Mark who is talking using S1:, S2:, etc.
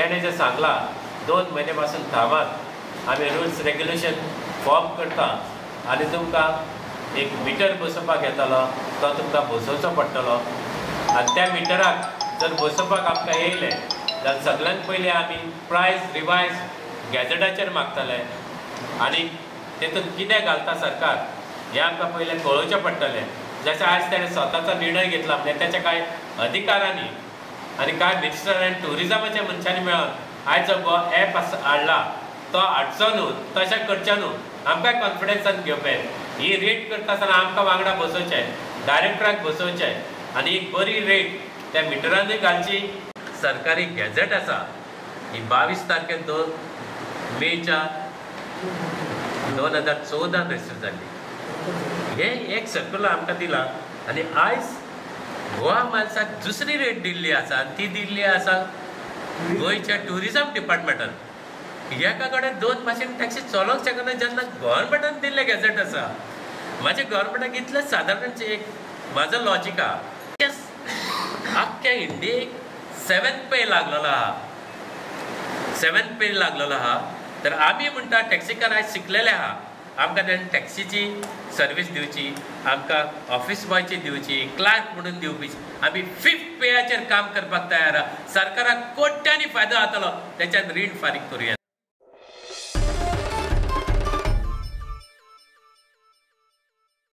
S1: तेणें जर सांगलां दोन म्हयने पासून थांबात आमी रुल्स रेग्युलेशन फॉर्म करता आनी तुमकां एक मिटर बसोवपाक येतलो तो तुमकां बसोवचो पडटलो. आनी त्या मिटराक जर बसोवपाक आमकां येयलें जाल्यार सगळ्यांत पयलीं आमी प्रायस रिवायज गॅजेटाचेर मागतले. आनी तेतून कितें घालता सरकार हें आमकां पयलें कळोवचें पडटलें. जशें आयज ताणें स्वताचो निर्णय घेतला म्हणजे ताच्या कांय अधिकारांनी आनी कांय मिनिस्टर आनी ट्युरिजमाच्या मनशांनी मेळोन आयज जो एप आसा हाडला तो हाडचो न्हू तशें करचें न्हू आमकां कॉन्फिडन्सान घेवपे ही रेट करता आसतना आमकां वांगडा बसोवचें डायरेक्टराक बसोवचें आनी एक बरी रेट त्या मिटरानूय घालची सरकारी गॅझेट आसा. ही बावीस तारखेक दोन मेच्या दोन हजार चवदान रजिस्टर जाल्ली हे एक सर्कुलर आमकां दिला. आनी आयज गोवा माणसाक दुसरी रेट दिल्ली आसा आनी ती दिल्ली आसा गोंयच्या ट्युरिजम डिपार्टमेंटान एका कडेन दोन भाशेन टॅक्सी चलोवंक शकना जेन्ना गव्हर्मेंटान दिल्लें गॅजेट आसा. म्हाजे गव्हर्मेंटाक इतलें सादारण एक म्हाजो लॉजीक आहा आख्ख्या इंडियेक सेवेंथ पे लागलेलो आहा सेवेंथ पे लागलेलो आहा तर आमी म्हणटा टॅक्सीकार आयज शिकलेले आहा आमकां तेणें टॅक्सीची सर्वीस दिवची आमकां ऑफिस बॉयची दिवची क्लार्क म्हणून दिवपी आमी फिफ्थ पेयाचेर काम करपाक तयार आहा सरकाराक कोट्यांनी फायदो जातलो तेच्यान रीण फारीक करुया.